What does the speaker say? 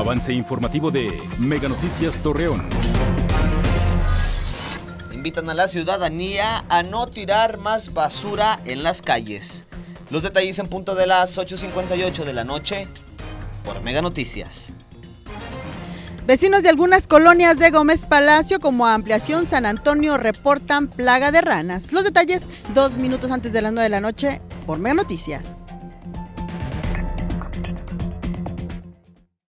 Avance informativo de Mega Noticias Torreón. Invitan a la ciudadanía a no tirar más basura en las calles. Los detalles en punto de las 8.58 de la noche por Mega Noticias. Vecinos de algunas colonias de Gómez Palacio, como Ampliación San Antonio, reportan plaga de ranas. Los detalles dos minutos antes de las 9 de la noche por Mega Noticias.